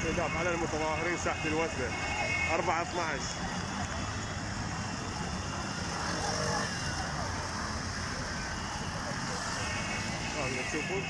استهداف على المتظاهرين ساحة الوثبة 4 12 هذا تشوفوا